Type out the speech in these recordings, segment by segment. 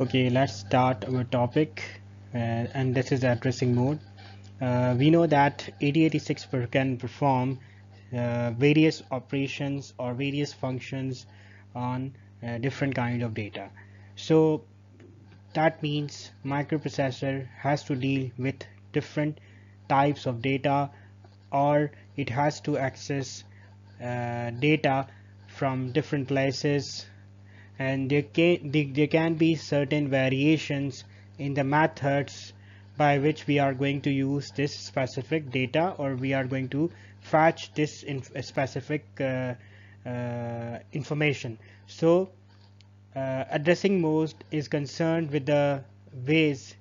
Okay, let's start our topic uh, and this is addressing mode. Uh, we know that 8086 can perform uh, various operations or various functions on uh, different kind of data. So that means microprocessor has to deal with different types of data or it has to access uh, data from different places and there can, there can be certain variations in the methods by which we are going to use this specific data or we are going to fetch this specific uh, uh, information. So uh, addressing mode is concerned with the ways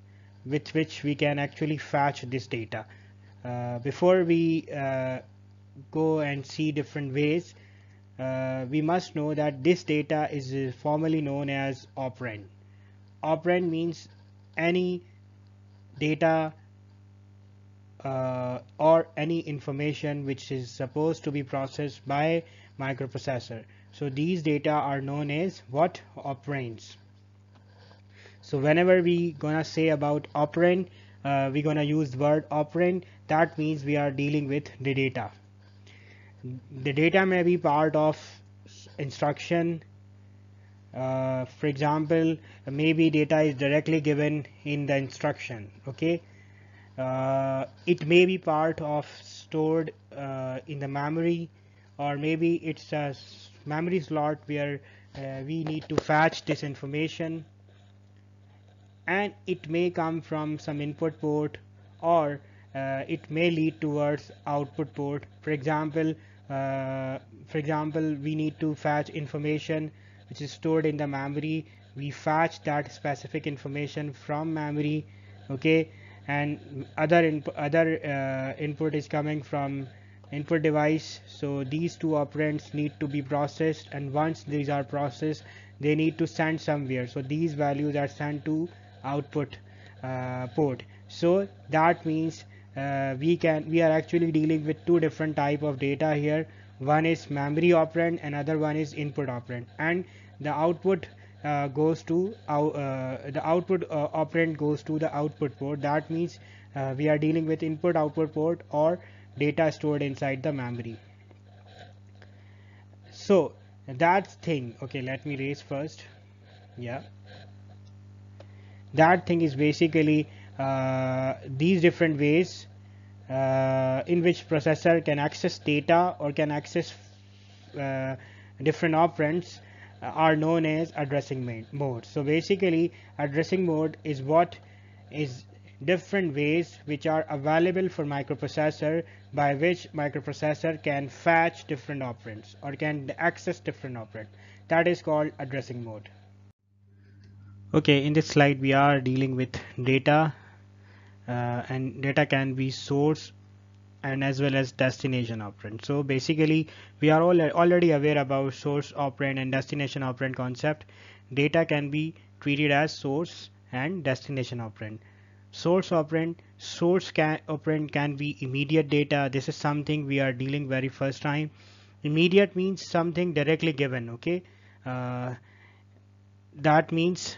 with which we can actually fetch this data. Uh, before we uh, go and see different ways uh, we must know that this data is formally known as operand. Operand means any data uh, or any information which is supposed to be processed by microprocessor. So these data are known as what operands. So whenever we gonna say about operand, uh, we're gonna use the word operand. That means we are dealing with the data the data may be part of instruction. Uh, for example maybe data is directly given in the instruction okay? Uh, it may be part of stored uh, in the memory or maybe it's a memory slot where uh, we need to fetch this information. And it may come from some input port or uh, it may lead towards output port. For example uh, for example we need to fetch information which is stored in the memory. We fetch that specific information from memory okay? And other input other uh, input is coming from input device. So these two operands need to be processed and once these are processed they need to send somewhere. So these values are sent to output uh, port. So that means uh, we can we are actually dealing with two different type of data here. One is memory operand another one is input operand. And the output uh, goes to uh, the output uh, operand goes to the output port. That means uh, we are dealing with input output port or data stored inside the memory. So that thing okay let me raise first. Yeah. That thing is basically these different ways uh, in which processor can access data or can access uh, different operands uh, are known as addressing mode. So basically addressing mode is what is different ways which are available for microprocessor by which microprocessor can fetch different operands or can access different operands. That is called addressing mode. Okay, in this slide we are dealing with data uh, and data can be source and as well as destination operand. So basically we are all already aware about source operand and destination operand concept. Data can be treated as source and destination operand. Source operand, source can, operand can be immediate data. This is something we are dealing very first time. Immediate means something directly given. Okay, uh, that means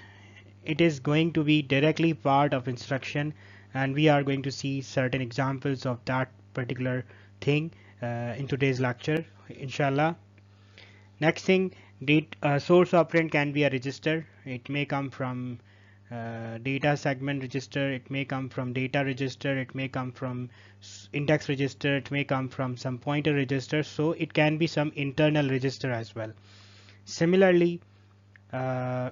it is going to be directly part of instruction and we are going to see certain examples of that particular thing uh, in today's lecture inshallah. Next thing date uh, source operand can be a register. It may come from uh, data segment register. It may come from data register. It may come from index register. It may come from some pointer register. So it can be some internal register as well. Similarly uh,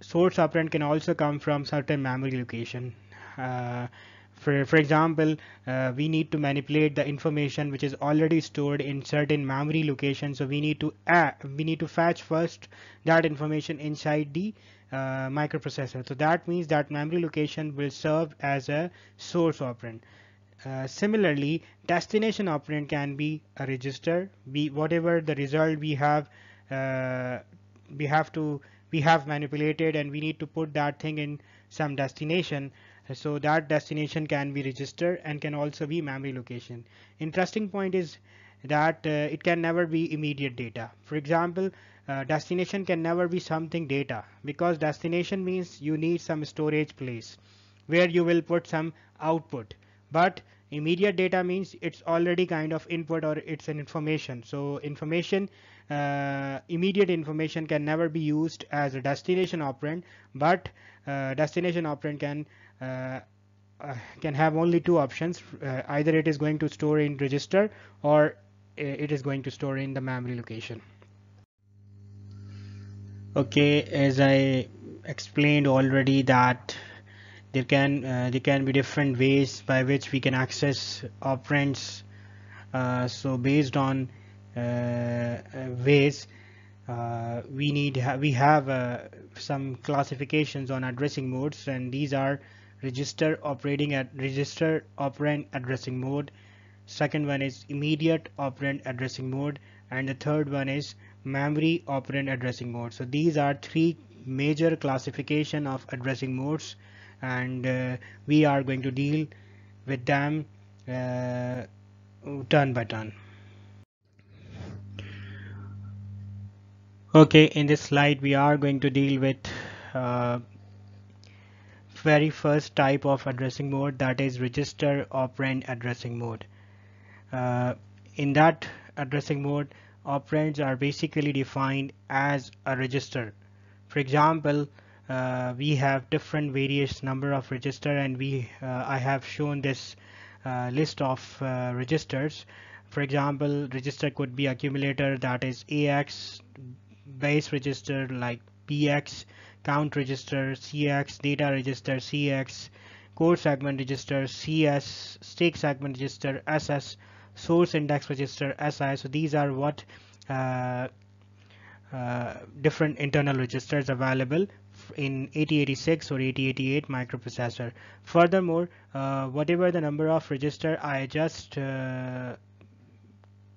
source operand can also come from certain memory location for, for example, uh, we need to manipulate the information which is already stored in certain memory location. So we need to we need to fetch first that information inside the uh, microprocessor. So that means that memory location will serve as a source operand. Uh, similarly, destination operand can be a register. We whatever the result we have, uh, we have to we have manipulated and we need to put that thing in some destination so that destination can be registered and can also be memory location. Interesting point is that uh, it can never be immediate data. For example uh, destination can never be something data because destination means you need some storage place where you will put some output. But immediate data means it's already kind of input or it's an information. So information uh, immediate information can never be used as a destination operand but uh, destination operand can can have only two options. Uh, either it is going to store in register or uh, it is going to store in the memory location. Okay as I explained already that there can uh, there can be different ways by which we can access operands uh, so based on uh, uh ways uh, we need ha we have uh, some classifications on addressing modes and these are register operating at register operand addressing mode. Second one is immediate operand addressing mode. And the third one is memory operand addressing mode. So these are three major classification of addressing modes. And uh, we are going to deal with them uh, turn by turn. Okay in this slide we are going to deal with uh, very first type of addressing mode that is register operand addressing mode uh, in that addressing mode operands are basically defined as a register. For example, uh, we have different various number of register and we uh, I have shown this uh, list of uh, registers. For example, register could be accumulator that is AX, base register like BX, count register, CX, data register, DX, code segment register, CS, stack segment register, SS, source index register SI. So these are what uh, uh, different internal registers available in 8086 or 8088 microprocessor. Furthermore, uh, whatever the number of register I just uh,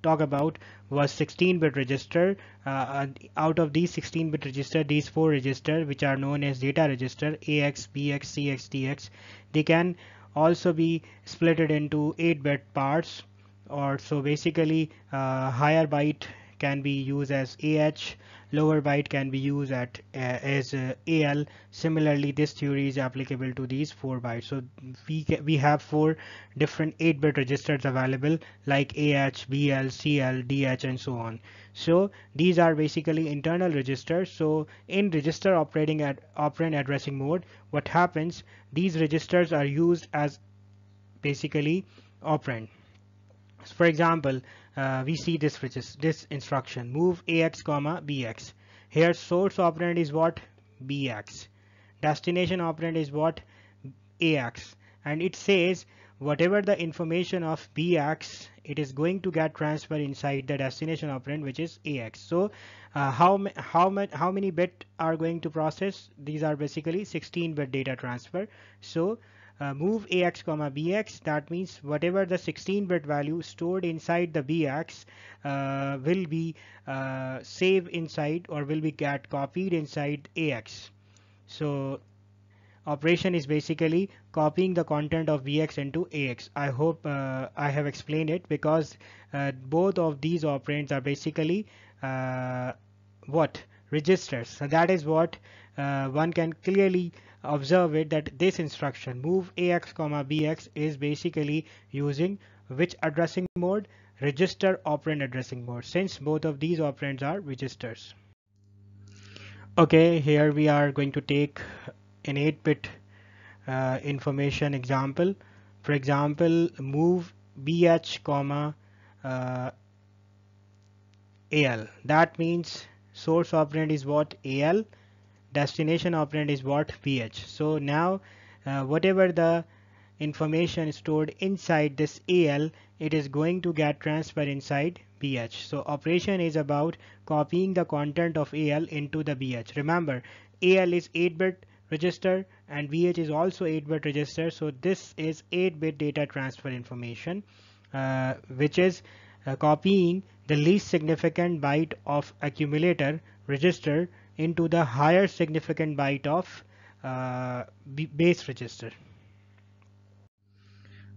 talk about was 16-bit register. Uh, out of these 16-bit register, these four register, which are known as data register, AX, BX, CX, DX, they can also be splitted into 8-bit parts or so basically uh, higher byte can be used as AH lower byte can be used at uh, as uh, AL similarly this theory is applicable to these four bytes. So we we have four different 8-bit registers available like AH BL CL DH and so on. So these are basically internal registers. So in register operating at operand addressing mode what happens these registers are used as basically operand. For example, uh, we see this which is this instruction. Move ax comma bx. Here source operand is what? Bx. Destination operand is what? Ax and it says whatever the information of bx it is going to get transferred inside the destination operand which is ax so uh, how how much how many bit are going to process? These are basically 16 bit data transfer. So uh, move ax comma bx that means whatever the 16-bit value stored inside the bx uh, will be uh, saved inside or will be get copied inside ax so operation is basically copying the content of bx into ax i hope uh, i have explained it because uh, both of these operands are basically uh, what? Registers. So that is what one can clearly observe it that this instruction move ax comma bx is basically using which addressing mode? Register operand addressing mode since both of these operands are registers. Okay here we are going to take an 8-bit uh, information example. For example move bh comma uh, al. That means source operand is what? al destination operand is what? Bh so now uh, whatever the information stored inside this al it is going to get transferred inside bh so operation is about copying the content of al into the bh remember al is 8-bit register and bh is also 8-bit register. So this is 8-bit data transfer information uh, which is uh, copying the least significant byte of accumulator register into the higher significant byte of uh, base register.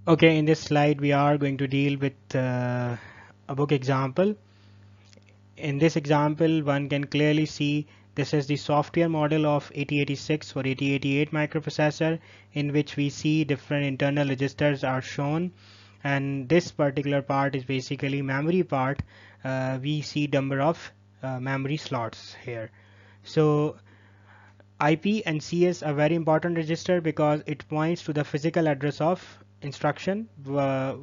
Okay, in this slide we are going to deal with uh, a book example. in this example one can clearly see this is the software model of 8086 or 8088 microprocessor in which we see different internal registers are shown and this particular part is basically memory part uh, we see number of uh, memory slots here so IP and CS are very important register because it points to the physical address of instruction uh,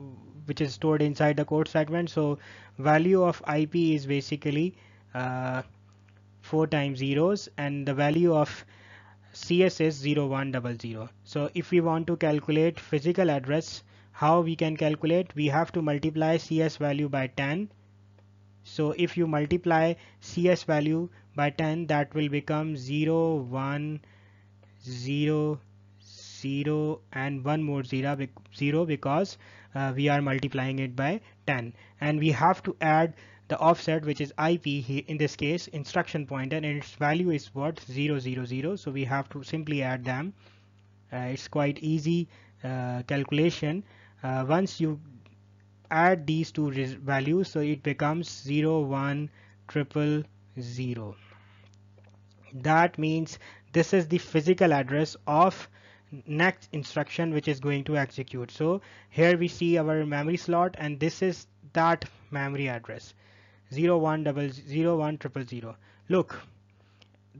which is stored inside the code segment. So value of IP is basically uh, 4 times zeros and the value of CS is 0100 so if we want to calculate physical address how we can calculate? We have to multiply CS value by 10 so if you multiply CS value by 10 that will become 0 1 0 0 and one more 0 because uh, we are multiplying it by 10 and we have to add the offset which is IP in this case instruction pointer and its value is what 0 0 0 so we have to simply add them. Uh, it's quite easy uh, calculation. Uh, once you add these two values so it becomes 0 1 triple 0 that means this is the physical address of next instruction which is going to execute. So here we see our memory slot and this is that memory address. 0 1 double 0 1 triple 0 look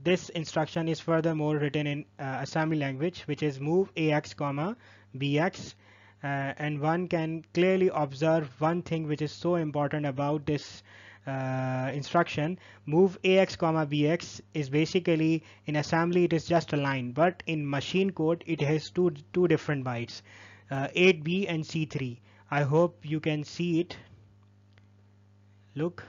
this instruction is furthermore written in uh, assembly language which is move ax comma bx uh, and one can clearly observe one thing which is so important about this uh, instruction move ax comma bx is basically in assembly it is just a line but in machine code it has two two different bytes uh, 8b and c3 i hope you can see it. Look.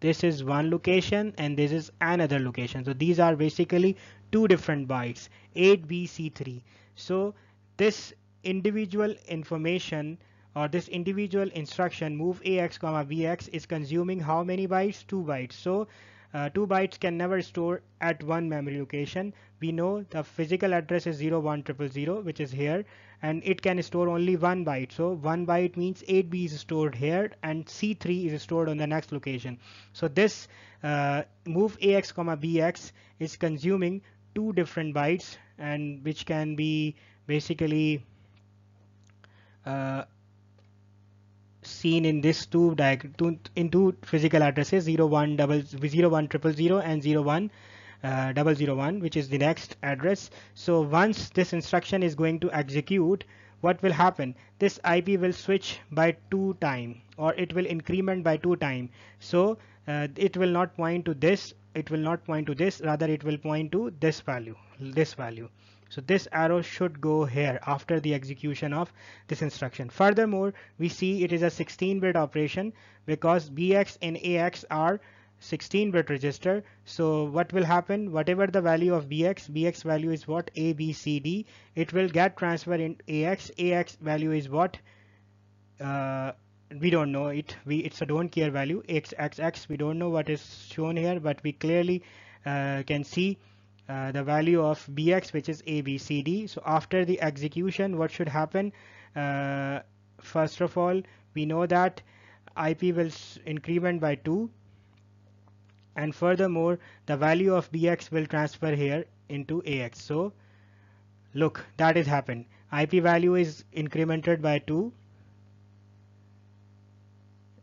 This is one location and this is another location. So these are basically two different bytes 8bc3 so this individual information or this individual instruction move ax comma bx is consuming how many bytes? Two bytes. So uh, two bytes can never store at one memory location. We know the physical address is 01000 which is here and it can store only one byte. So one byte means 8b is stored here and c3 is stored on the next location. So this uh, move ax comma bx is consuming two different bytes and which can be basically uh, seen in this two diagram in two physical addresses 0 1 double 0 1 triple 0 and 0 1 uh, double zero one which is the next address. So once this instruction is going to execute what will happen? This IP will switch by two time or it will increment by two time. So uh, it will not point to this it will not point to this rather it will point to this value this value so this arrow should go here after the execution of this instruction. Furthermore we see it is a 16 bit operation because bx and ax are 16 bit register. So what will happen? Whatever the value of bx bx value is what? A b c d. It will get transferred in ax ax value is what? Uh, we don't know it. We it's a don't care value. X x x. We don't know what is shown here but we clearly uh, can see uh, the value of bx which is a b c d. So after the execution what should happen? Uh, first of all we know that ip will increment by 2 and furthermore the value of bx will transfer here into ax. So look that is happened. Ip value is incremented by 2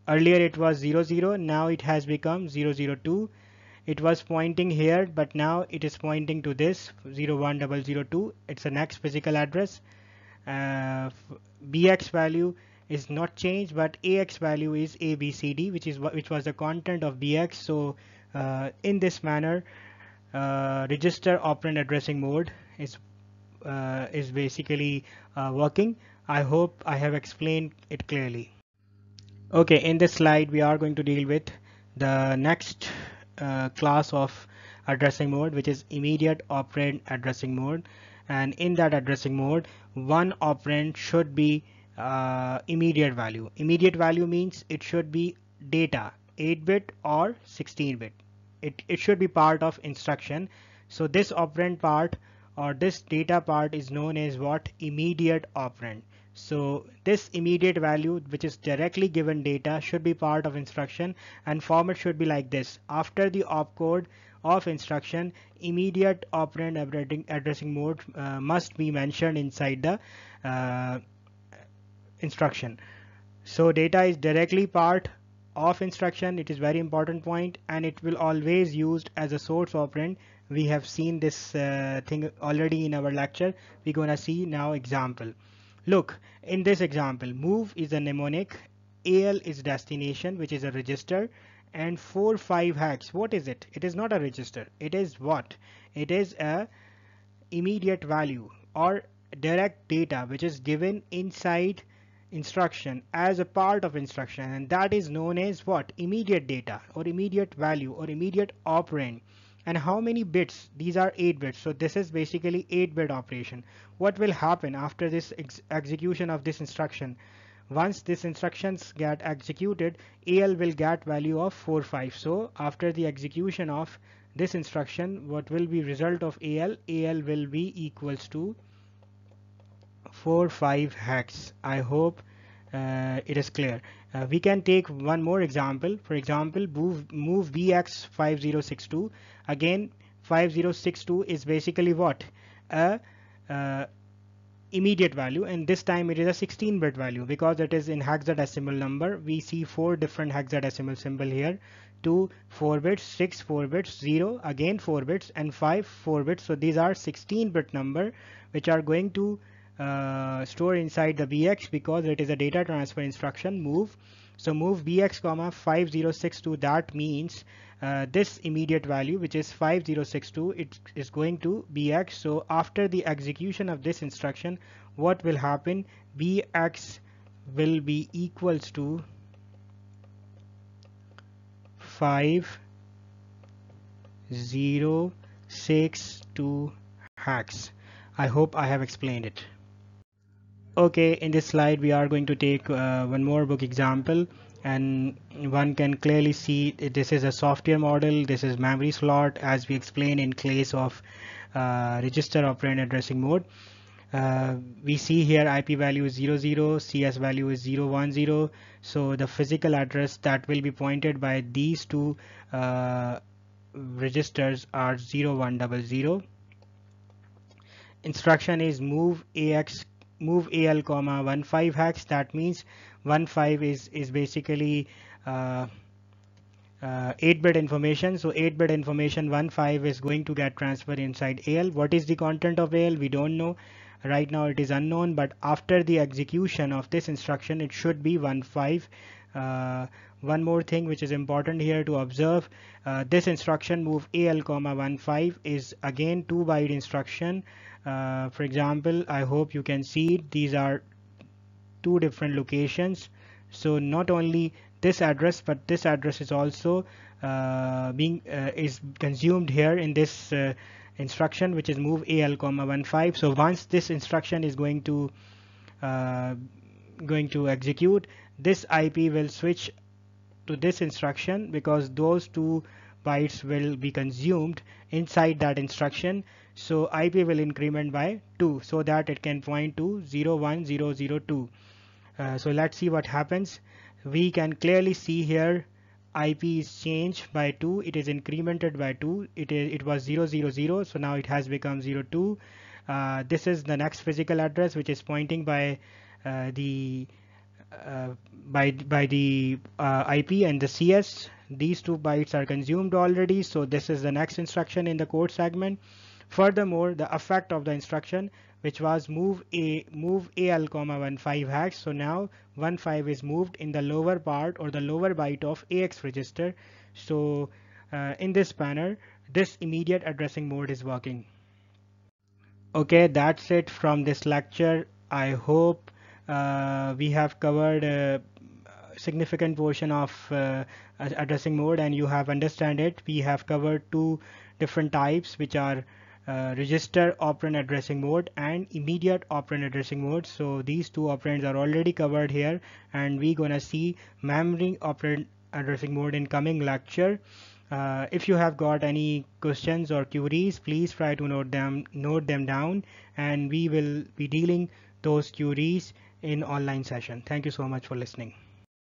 earlier it was 00 zero, now it has become 002 it was pointing here but now it is pointing to this 01002 it's a next physical address. Uh, bx value is not changed but ax value is abcd which is which was the content of bx. So uh, in this manner uh, register operand addressing mode is uh, is basically uh, working. I hope I have explained it clearly. Okay in this slide we are going to deal with the next uh, class of addressing mode which is immediate operand addressing mode. And in that addressing mode one operand should be uh, immediate value. Immediate value means it should be data 8 bit or 16 bit it, it should be part of instruction. So this operand part or this data part is known as what? Immediate operand so this immediate value which is directly given data should be part of instruction and format should be like this. After the opcode of instruction immediate operand addressing mode uh, must be mentioned inside the uh, instruction. So data is directly part of instruction. It is very important point and it will always used as a source operand. We have seen this uh, thing already in our lecture. We're gonna see now example look in this example move is a mnemonic al is destination which is a register and 4 5 hex what is it? It is not a register. It is what? It is a immediate value or direct data which is given inside instruction as a part of instruction and that is known as what? Immediate data or immediate value or immediate operand and how many bits? These are 8 bits. So this is basically 8 bit operation. What will happen after this ex execution of this instruction? Once this instructions get executed al will get value of 4 5 so after the execution of this instruction what will be result of al al will be equals to 4 5 hex. I hope it is clear. Uh, we can take one more example. For example move move bx 5062 again 5062 is basically what? A uh, immediate value and this time it is a 16 bit value because it is in hexadecimal number. We see four different hexadecimal symbol here. 2 4 bits 6 4 bits 0 again 4 bits and 5 4 bits so these are 16 bit number which are going to uh, store inside the bx because it is a data transfer instruction move. So move bx comma 5062 that means uh, this immediate value which is 5062 it is going to bx so after the execution of this instruction what will happen? Bx will be equals to 5 0 6 2 hex I hope I have explained it okay in this slide we are going to take uh, one more book example and one can clearly see this is a software model this is memory slot as we explained in case of uh, register operand addressing mode. Uh, we see here IP value is 00 CS value is 010 so the physical address that will be pointed by these two uh, registers are 0100 instruction is move AX move AL comma 15 hex that means 15 is is basically uh, uh, 8-bit information. So 8-bit information 15 is going to get transferred inside AL what is the content of AL we don't know. Right now it is unknown but after the execution of this instruction it should be 15 uh, one more thing which is important here to observe uh, this instruction move AL comma 15 is again 2 byte instruction. Uh, for example I hope you can see these are two different locations. So not only this address but this address is also uh, being uh, is consumed here in this uh, instruction which is move al comma 15 so once this instruction is going to uh, going to execute this IP will switch to this instruction because those two bytes will be consumed inside that instruction. So IP will increment by 2 so that it can point to 01002 uh, so let's see what happens. We can clearly see here IP is changed by 2 it is incremented by 2 it is it was 000 so now it has become 02 uh, this is the next physical address which is pointing by uh, the by by the uh, IP and the CS these two bytes are consumed already so this is the next instruction in the code segment. Furthermore the effect of the instruction which was move a move al comma 15 hex. So now 15 is moved in the lower part or the lower byte of ax register. So uh, in this manner this immediate addressing mode is working. Okay that's it from this lecture. I hope uh, we have covered a significant portion of uh, addressing mode and you have understand it. We have covered two different types which are uh, register operand addressing mode and immediate operand addressing mode. So these two operands are already covered here and we gonna see memory operand addressing mode in coming lecture. Uh, if you have got any questions or queries please try to note them note them down and we will be dealing those queries in online session. Thank you so much for listening